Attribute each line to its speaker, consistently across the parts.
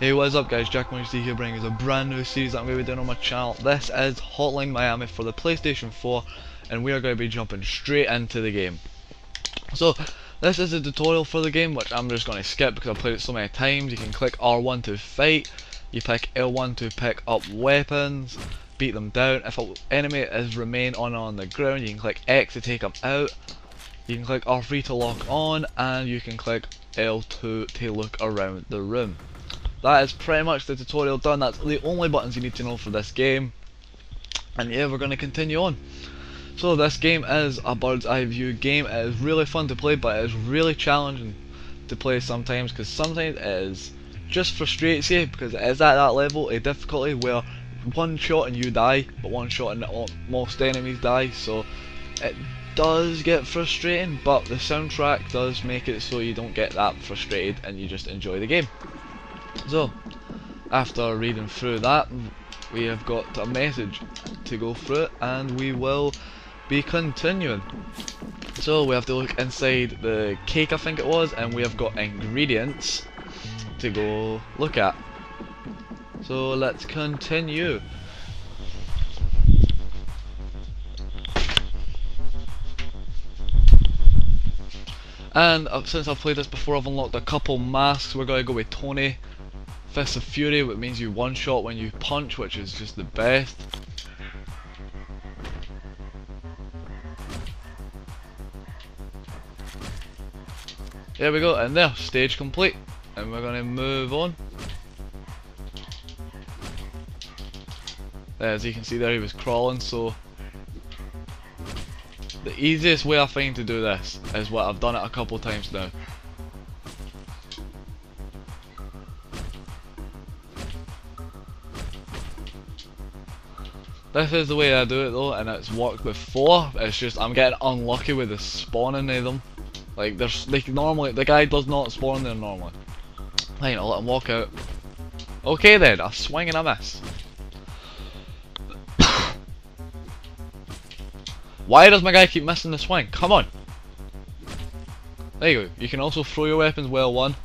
Speaker 1: Hey what is up guys, Jack Munchie here bringing us a brand new series that I'm going to be doing on my channel. This is Hotline Miami for the PlayStation 4 and we are going to be jumping straight into the game. So this is a tutorial for the game which I'm just going to skip because I've played it so many times. You can click R1 to fight, you pick L1 to pick up weapons, beat them down. If an enemy is remain on on the ground you can click X to take them out. You can click R3 to lock on and you can click L2 to look around the room. That is pretty much the tutorial done. That's the only buttons you need to know for this game. And yeah, we're going to continue on. So this game is a bird's eye view game. It is really fun to play, but it is really challenging to play sometimes because sometimes it is just frustrates you because it is at that level of difficulty where one shot and you die, but one shot and most enemies die. So it does get frustrating, but the soundtrack does make it so you don't get that frustrated and you just enjoy the game. So, after reading through that, we have got a message to go through and we will be continuing. So we have to look inside the cake I think it was and we have got ingredients to go look at. So let's continue. And uh, since I've played this before I've unlocked a couple masks, we're going to go with Tony Fist of Fury, which means you one shot when you punch, which is just the best. There we go, and there, stage complete. And we're gonna move on. As you can see there, he was crawling, so the easiest way I find to do this is what I've done it a couple times now. This is the way I do it though, and it's worked before. It's just I'm getting unlucky with the spawning of them. Like there's like normally the guy does not spawn there normally. Fine, I'll let him walk out. Okay then, a swing and a miss. Why does my guy keep missing the swing? Come on! There you go. You can also throw your weapons well one.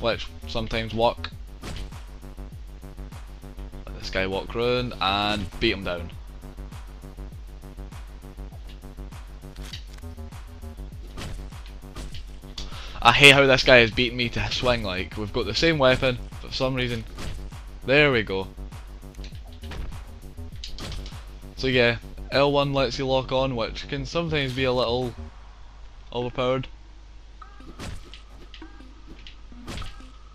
Speaker 1: Which sometimes work guy walk around and beat him down. I hate how this guy is beating me to swing like we've got the same weapon for some reason there we go. So yeah L1 lets you lock on which can sometimes be a little overpowered.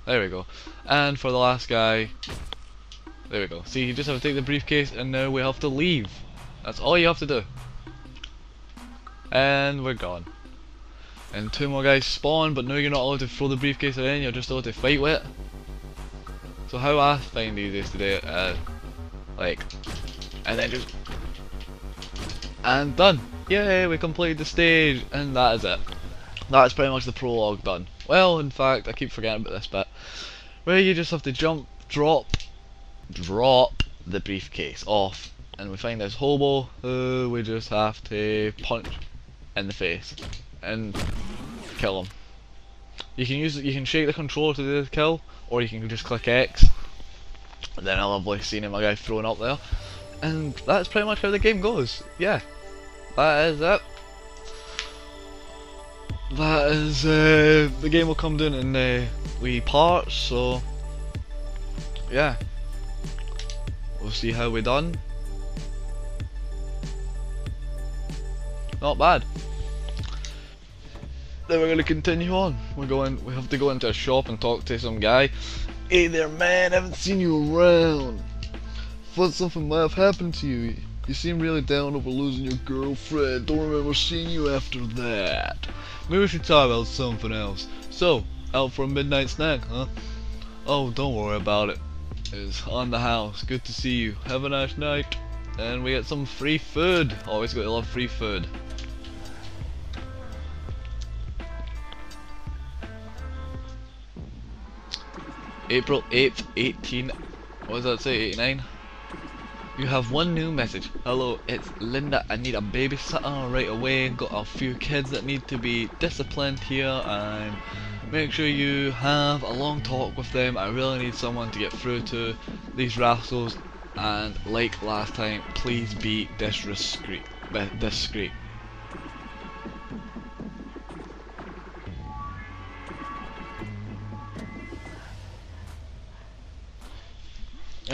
Speaker 1: There we go. And for the last guy there we go. See, you just have to take the briefcase and now we have to leave. That's all you have to do. And we're gone. And two more guys spawn, but now you're not allowed to throw the briefcase in, you're just allowed to fight with it. So how I find easiest to do it, uh, like, and then just, and done. Yay, we completed the stage, and that is it. That's pretty much the prologue done. Well, in fact, I keep forgetting about this bit, where you just have to jump, drop, drop the briefcase off and we find this hobo who we just have to punch in the face and kill him. You can use you can shake the controller to do the kill or you can just click X then I lovely seeing my guy thrown up there and that's pretty much how the game goes. Yeah, that is it. That is uh, the game will come down in uh, wee parts so yeah. We'll see how we're done. Not bad. Then we're going to continue on. We're going. We have to go into a shop and talk to some guy. Hey there, man. Haven't seen you around. Thought something might have happened to you. You seem really down over losing your girlfriend. Don't remember seeing you after that. Maybe we should talk about something else. So, out for a midnight snack, huh? Oh, don't worry about it is on the house. Good to see you. Have a nice night. And we get some free food. Oh, Always got to love free food. April 8th, 18. What does that say? 89? You have one new message. Hello, it's Linda. I need a babysitter right away. Got a few kids that need to be disciplined here. I'm make sure you have a long talk with them. I really need someone to get through to these rascals and like last time, please be discreet. discreet.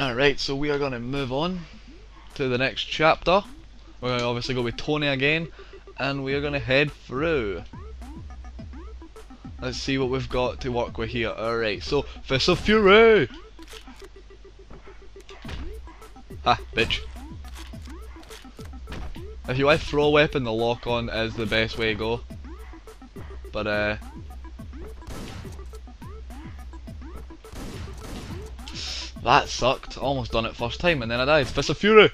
Speaker 1: Alright, so we are going to move on to the next chapter. We're going to obviously go with Tony again, and we are going to head through. Let's see what we've got to work with here. Alright, so Fist of Fury! Ah, bitch. If you want throw a weapon, the lock on is the best way to go. But, uh... That sucked. Almost done it first time and then I died. Fist of Fury!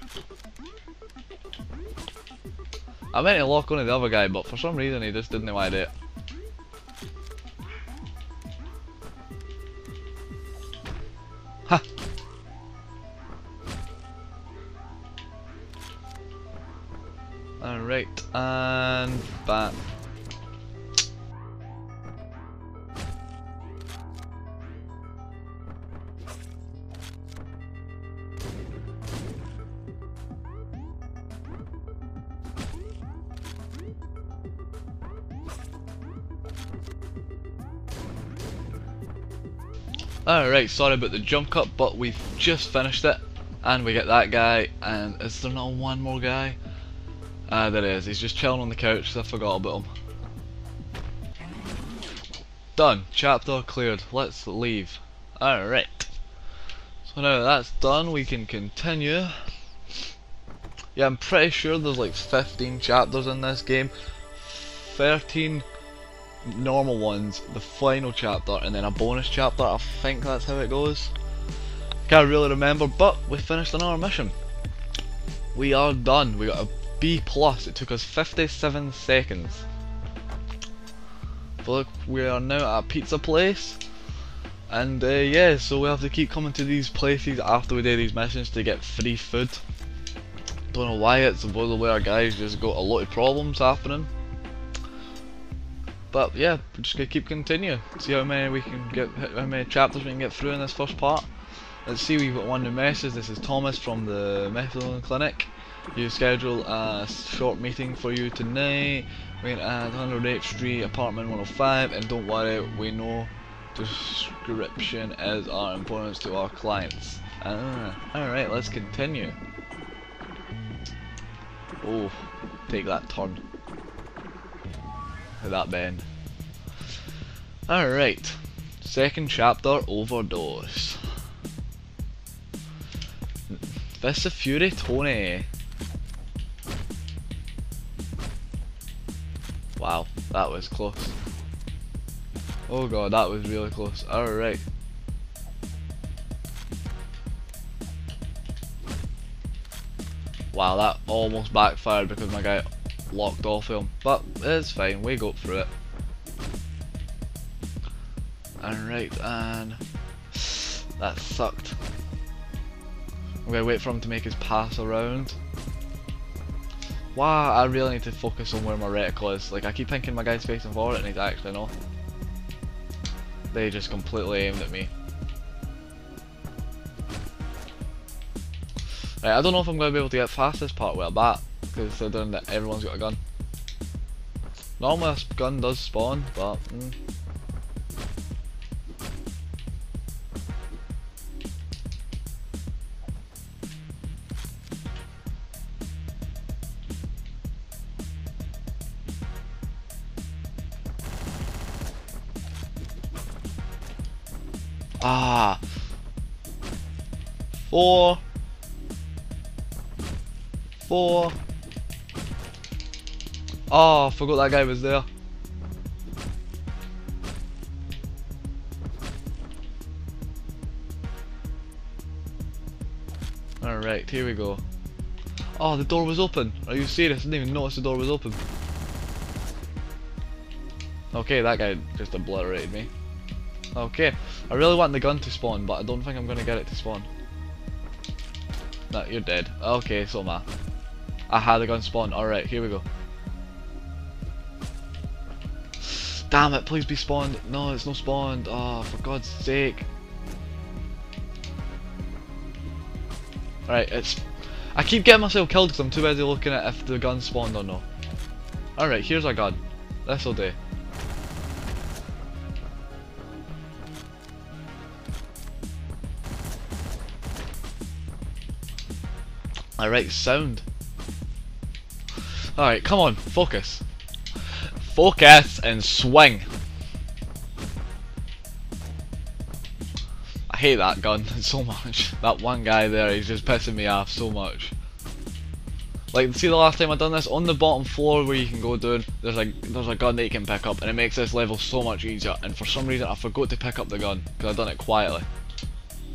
Speaker 1: I meant to lock onto the other guy, but for some reason he just didn't want to do it. Alright, sorry about the jump cut, but we've just finished it. And we get that guy, and is there not one more guy? Ah, uh, there is. He's just chilling on the couch, so I forgot about him. Done. Chapter cleared. Let's leave. Alright. So now that's done, we can continue. Yeah, I'm pretty sure there's like 15 chapters in this game. 13 normal ones, the final chapter, and then a bonus chapter. I think that's how it goes. Can't really remember, but we finished another mission. We are done. We got a B plus. It took us 57 seconds. But look, we are now at a pizza place. And uh, yeah, so we have to keep coming to these places after we do these missions to get free food. Don't know why it's supposedly our guys just got a lot of problems happening. But yeah, we're just gonna keep continuing. See how many we can get, how many chapters we can get through in this first part. Let's see, we've got one new message. This is Thomas from the Methadone Clinic. You schedule a short meeting for you tonight. We're at 108 Street, apartment 105, and don't worry, we know description is our importance to our clients. Ah, alright, let's continue. Oh, take that turn that bend. Alright. Second chapter, Overdose. Fist of Fury Tony. Wow, that was close. Oh god, that was really close. Alright. Wow, that almost backfired because my guy locked off him, but it's fine, we go through it. Alright, and that sucked. I'm gonna wait for him to make his pass around. Wow, I really need to focus on where my reticle is. Like, I keep thinking my guy's facing forward and he's actually not. They just completely aimed at me. Right, I don't know if I'm going to be able to get past this part with a bat considering that everyone's got a gun. Normally a gun does spawn, but... Mm. Ah! Four. Four. Oh, I forgot that guy was there. Alright, here we go. Oh, the door was open. Are you serious? I didn't even notice the door was open. Okay, that guy just obliterated me. Okay, I really want the gun to spawn, but I don't think I'm going to get it to spawn. No, you're dead. Okay, so. I had the gun spawn. Alright, here we go. Damn it, please be spawned. No, it's no spawned. Oh, for God's sake. Alright, it's... I keep getting myself killed because I'm too busy looking at if the gun spawned or not. Alright, here's our gun. This'll do. Alright, sound. Alright, come on, focus. Focus and swing. I hate that gun so much. That one guy there, he's just pissing me off so much. Like, see the last time I done this? On the bottom floor where you can go down, there's a, there's a gun that you can pick up, and it makes this level so much easier, and for some reason I forgot to pick up the gun, because i done it quietly.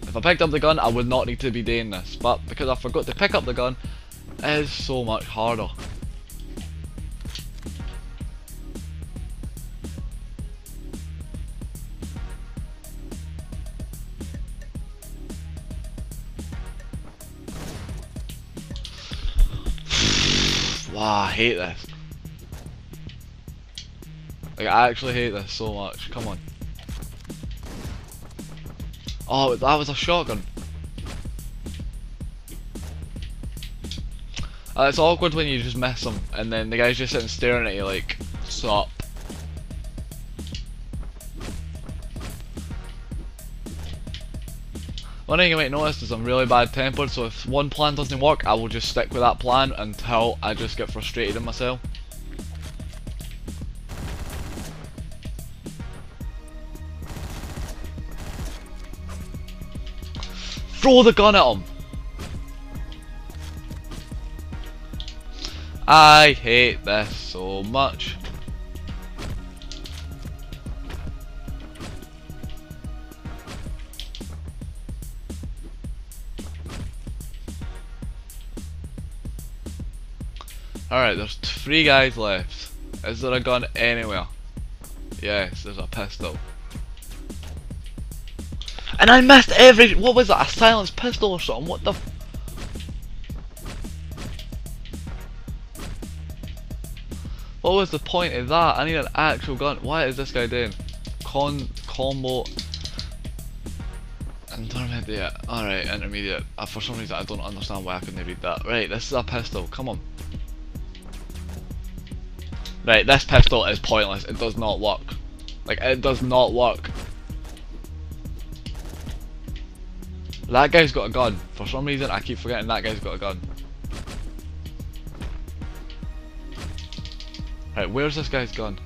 Speaker 1: If I picked up the gun, I would not need to be doing this, but because I forgot to pick up the gun, it is so much harder. I hate this. Like, I actually hate this so much. Come on. Oh, that was a shotgun. Uh, it's awkward when you just miss them, and then the guy's just sitting staring at you like, stop. One thing you might notice is I'm really bad tempered, so if one plan doesn't work, I will just stick with that plan until I just get frustrated in myself. Throw the gun at him! I hate this so much. Alright, there's three guys left. Is there a gun anywhere? Yes, there's a pistol. And I missed every- what was that, a silenced pistol or something? What the What was the point of that? I need an actual gun. Why is this guy doing? Con combo intermediate. Alright, intermediate. Uh, for some reason I don't understand why I couldn't read that. Right, this is a pistol. Come on. Right, this pistol is pointless. It does not work. Like, it does not work. That guy's got a gun. For some reason, I keep forgetting that guy's got a gun. Right, where's this guy's gun?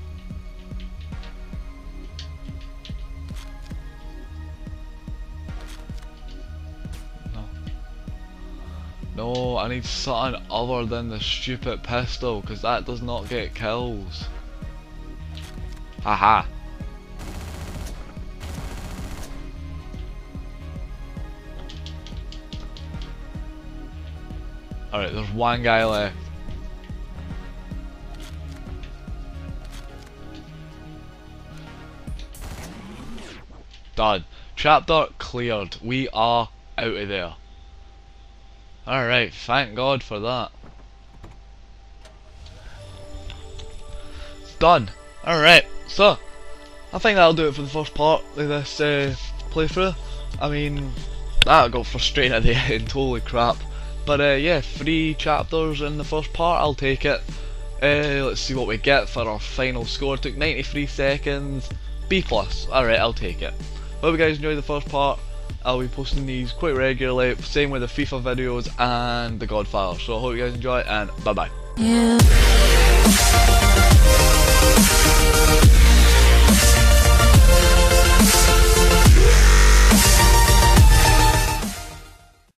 Speaker 1: No, I need something other than the stupid pistol, because that does not get kills. Haha. Alright, there's one guy left. Done. Chapter cleared. We are out of there. Alright, thank God for that. Done. Alright, so, I think that'll do it for the first part of this uh, playthrough. I mean, that got frustrating at the end, holy crap. But uh, yeah, three chapters in the first part, I'll take it. Uh, let's see what we get for our final score. It took 93 seconds. B plus. Alright, I'll take it. Hope you guys enjoyed the first part. I'll be posting these quite regularly, same with the FIFA videos and the Godfather. So I hope you guys enjoy and bye bye. Yeah.